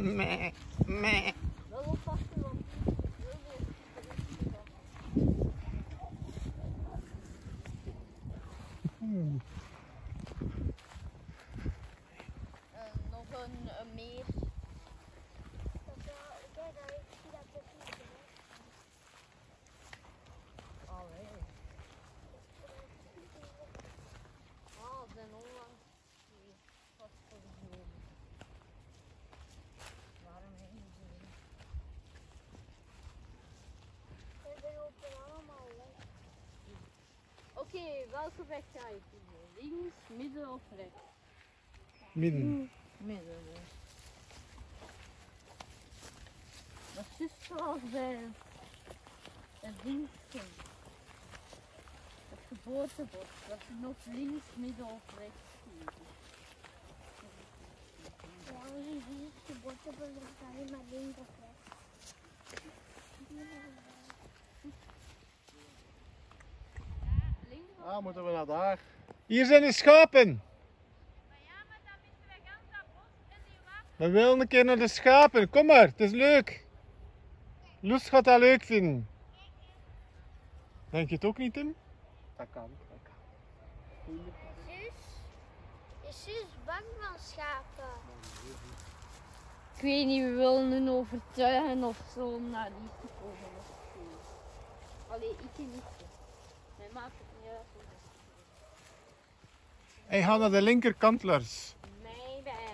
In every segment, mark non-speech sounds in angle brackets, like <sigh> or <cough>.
mẹ mẹ. Welke weg ga je kiezen? Links, midden of rechts? Midden. Midden dus. Dat is zoals bij het dingetje. Het geboortebord. Dat je nog links, midden of rechts kiezen. Links of Ah, moeten we naar daar? Hier zijn de schapen. We willen een keer naar de schapen. Kom maar, het is leuk. Loes gaat dat leuk vinden. Denk je het ook niet, Tim? Dat kan. Dat kan. Zus, is zus bang van schapen? Ik weet niet, we willen hun overtuigen of zo om naar die te komen. Allee, ik niet. Mij maakt het niet uit. hoe dat is. Hij gaat naar de linkerkant, Lars. Bij.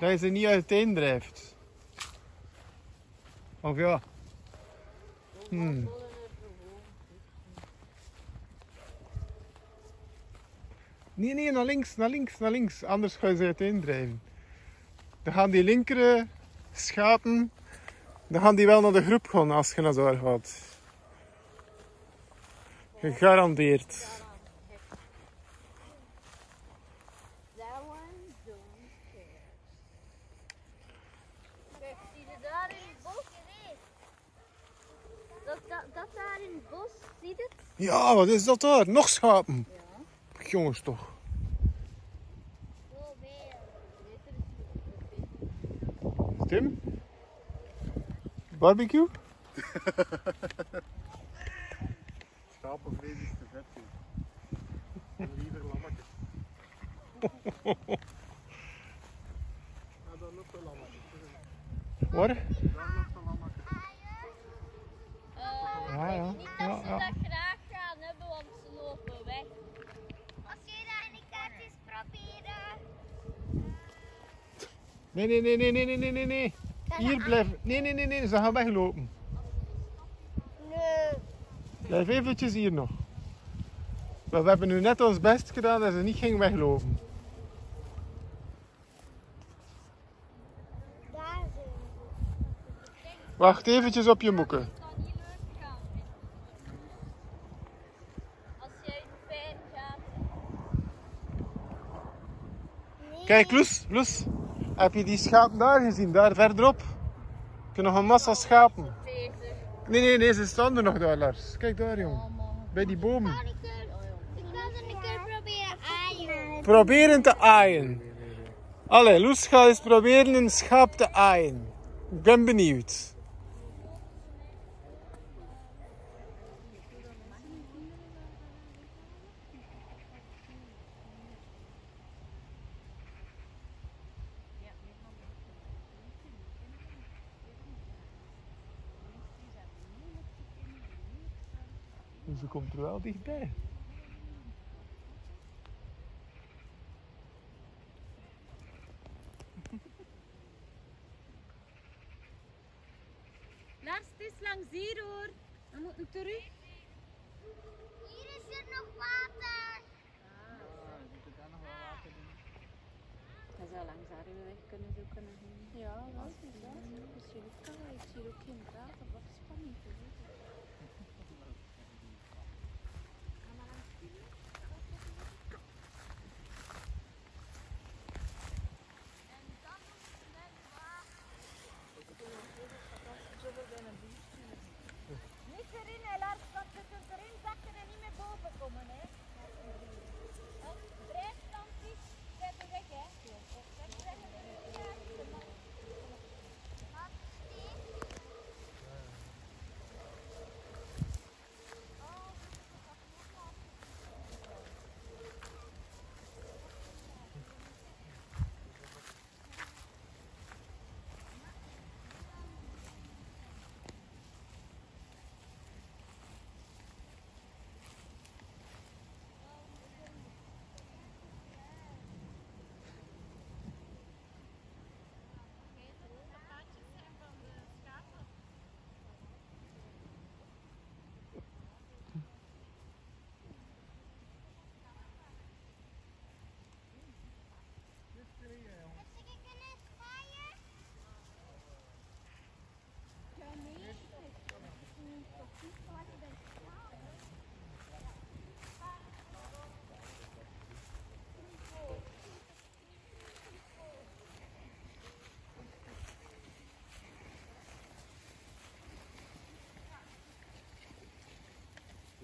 Dat je ze niet uiteendrijft. Of ja. Hmm. Nee, nee, naar links, naar links, naar links. Anders ga je ze uiteendrijven. Dan gaan die linkere schapen, dan gaan die wel naar de groep gaan als je naar daar gaat. Gegarandeerd. That one don't care. Kijk, zie je daar in het bos? Dat, dat, dat daar in het bos, zie je het? Ja, wat is dat daar? Nog schapen. Jongens toch. Tim? Barbecue? <laughs> Schapenvlees is te vet. Liever lammetjes. Ja, dan nog een lammetje. <laughs> Waar? Niet dat ze dat graag gaan hebben, want ze lopen weg. Als jij daar een kaartjes eens proberen. Eh, nee, nee, nee, nee, nee, nee, nee, nee. Hier blijven. Nee, nee, nee, nee, ze gaan weglopen. Nee. Blijf eventjes hier nog. We hebben nu net ons best gedaan dat ze niet ging weglopen. Wacht eventjes op je moeken. Kijk, Loes, Loes. Heb je die schapen daar gezien? Daar verderop. Heb nog een massa schapen. Nee, nee, nee, ze staan er nog daar, Lars. Kijk daar, jong. Bij die bomen. Ik ga ze een keer proberen aaien. Proberen te aaien. Allee, Loes gaat eens proberen een schaap te aaien. Ik ben benieuwd. Komt er wel dichtbij. Lars, het is langs hier hoor. We moeten terug. Hier is er nog water. Hij zou langs daar een weg kunnen zoeken hier. Ja, dat is dat. Misschien kan hij. Zie ook geen draad of wat spanning te. Niet erin, hè, Lars, want je kunt erin zakken en niet meer boven komen. Hè. Breedstandjes, zet er weg, hè. Zet er weg.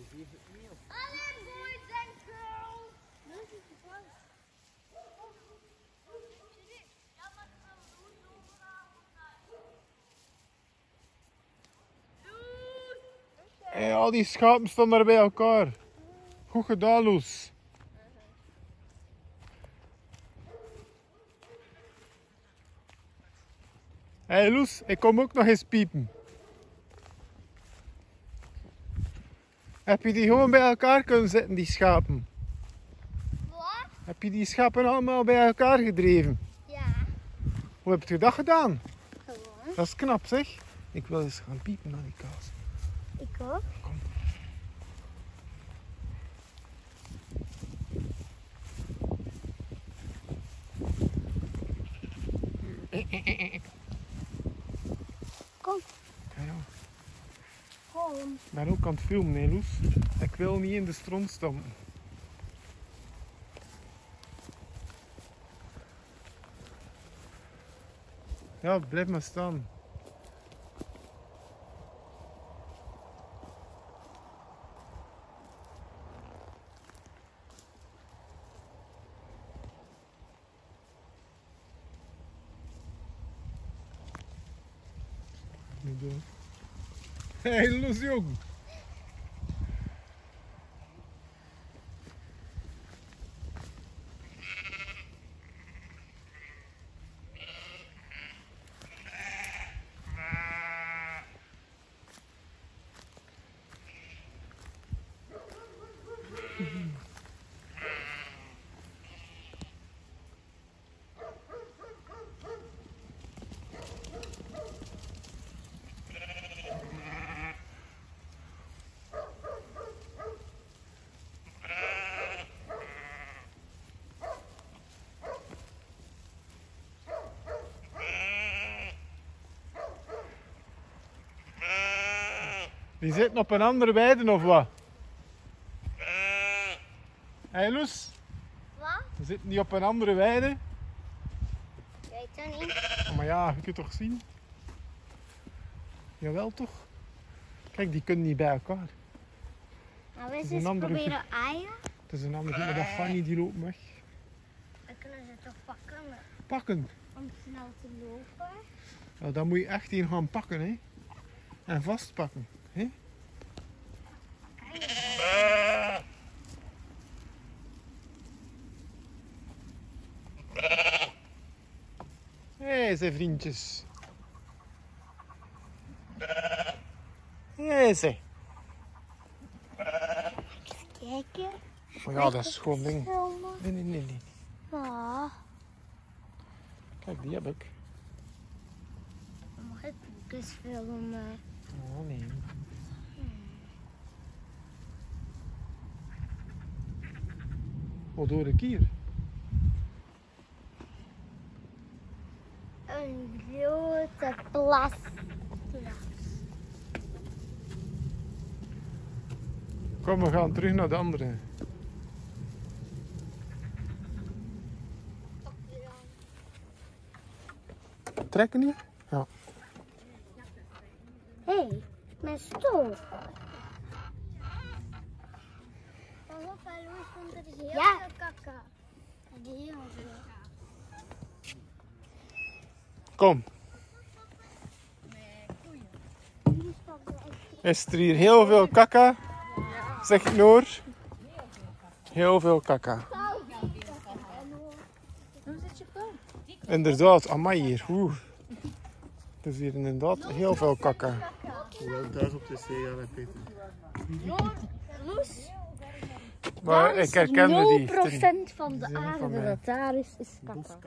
Ja, Alle boys and girls. Hey, al die schapen staan daar bij elkaar. Goed gedaan, Loes. Hé hey, Loes, ik kom ook nog eens piepen. Heb je die gewoon bij elkaar kunnen zetten, die schapen? Wat? Heb je die schapen allemaal bij elkaar gedreven? Ja. Hoe heb je dat gedaan? Gewoon. Dat is knap zeg. Ik wil eens gaan piepen naar die kaas. Ik ook. Kom. Ja, ja. Ben ook aan het filmen, hè, Loes. Ik wil niet in de stront stampen. Ja, blijf maar staan. Hé, hey, Loes jong. Die zitten op een andere weide of wat? Hé hey, Loes, Wat? we zitten die op een andere weide. Weet dat niet. Oh, maar ja, je kunt toch zien? Jawel toch? Kijk, die kunnen niet bij elkaar. Nou, we andere proberen aaien. Het is een andere maar dat Fanny die loopt weg. Dan kunnen ze toch pakken Pakken. om snel te lopen. Ja, dan moet je echt in gaan pakken, hè? En vastpakken, hè? Hé, hey, zijn vriendjes. Hé, hey, ze. Kijken. Oh ja, dat is gewoon ding. Nee, nee, nee, nee. Ja. Kijk, die heb ik. Mag ik ook eens filmen. Oh nee. Doe ik hier? Een grote plas. Kom, we gaan terug naar de andere. Trekken niet? Ja. Hé, hey, mijn stoel. Want er is heel Ja. veel kakka. Heel veel. Kom. Is er hier heel veel kakka? Zeg Noor. Heel veel kakka. Hoe zit je gewoon? Inderdaad, amai hier. Oeh. Er is hier inderdaad heel veel kakka. Hoewel ik thuis op de zee gaan, Peter. Loes, Maar ik herkende die. 0% van de aarde dat daar is, is. Boskak.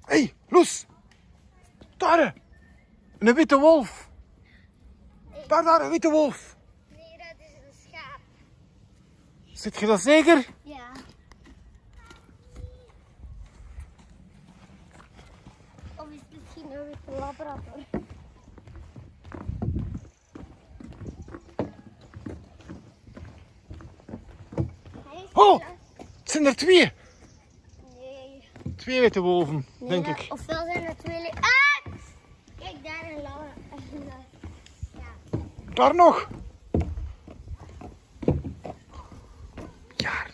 Hé, hey, Loes! Daar! Een witte wolf! Daar, daar, een witte wolf! nee, dat is een schaap. Zit je dat zeker? Ja. Of is het misschien een witte labrador? Hij is Oh! wel- Het zijn er twee. Nee. Twee witte wolven, Nee, denk dat- ik. Ofwel zijn het twee... Ah! Kijk, daar een lauwe. <laughs> Ja. Daar nog. Ja.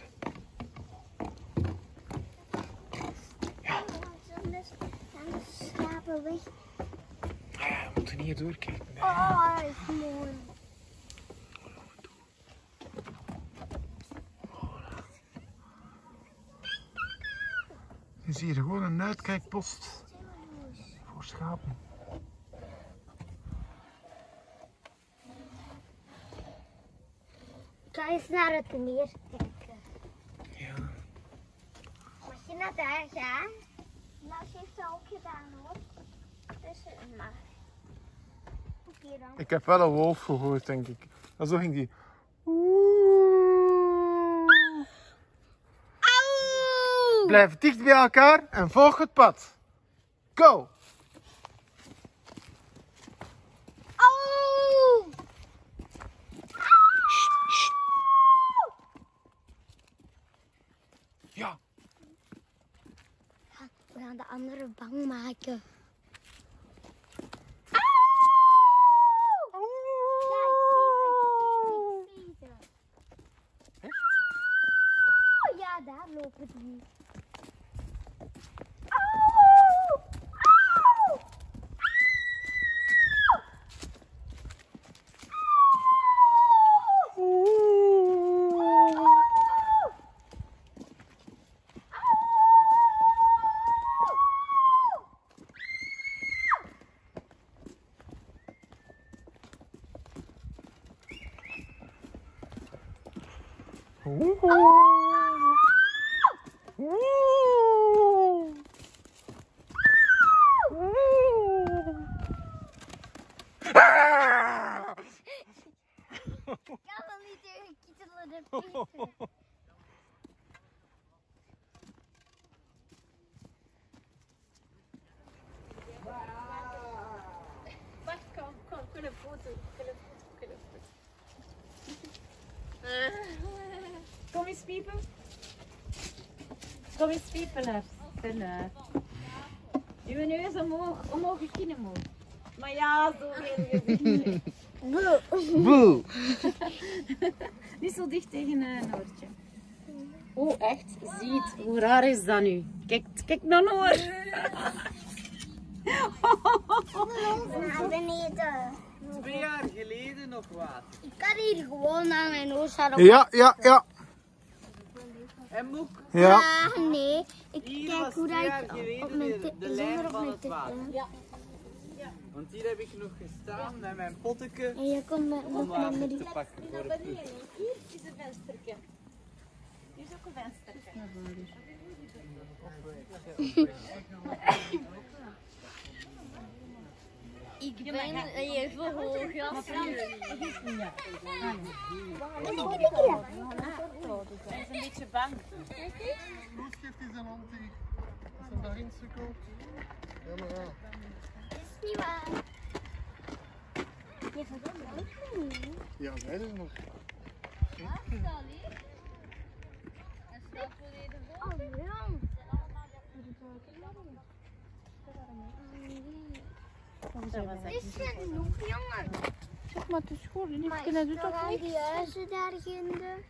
Gaan de schapen weg. Ah ja, we moeten hier doorkijken. Oh, dat is mooi. Je ziet hier gewoon een uitkijkpost voor schapen. Ga eens naar het meer kijken. Ja. Mag je naar daar gaan? Ze heeft het ook gedaan hoor. Dus, eh, maar. Oké dan. Ik heb wel een wolf gehoord, denk ik. En zo ging die. Blijf dicht bij elkaar en volg het pad. Go! Oh! Ja. We gaan de andere bang maken. Oh ja, daar lopen die. Au! Au! Ik kan wel niet tegen kietelen de Peter. Wacht, kom, kom, kunnen foto, kunnen foto, kunnen foto. Kom eens piepen. Kom eens piepen, Lars. Kunnen. Uw neus omhoog, omhoog, je kin. Maar ja, zo wil je zich niet. Boe! Niet zo dicht tegen een oortje. Oh, echt? Ziet, hoe raar is dat nu? Kijk, kijk naar oor. Naar beneden. Twee jaar geleden nog water. Ik kan hier gewoon naar mijn gaan. Ja, ja, ja. En Moek, Ja. Ah, nee. Ik hier kijk hoe dat op mijn zonder lijn op van mijn water. Ja. Want hier heb ik nog gestaan met mijn potteke En je komt met, om nog met water te die... pakken voor het. Hier is een venstertje. Hier is ook een venstertje. <laughs> Ik ben even hoog. Ja, Hij is een beetje bang. Geeft hij zijn hand hier. Als hij daarin sukkelt. Ja, maar ja. Dat is niet waar. Je verdomme niet. Ja, wij doen nog. Oh, jong. Dit zijn nog jongen. Zeg maar, het is goed. Niet Maar is er al die huizen daar ginder?